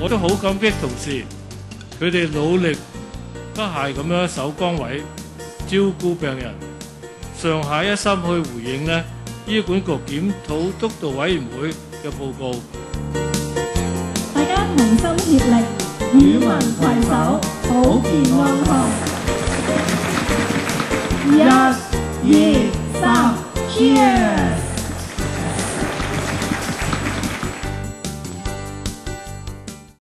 我都好感激同事，佢哋努力不懈咁样守岗位、照顧病人、上下一心去回應呢醫管局檢討督導委員會嘅報告。大家同心協力，與民携手，保健安康。一、二、三，Cheers！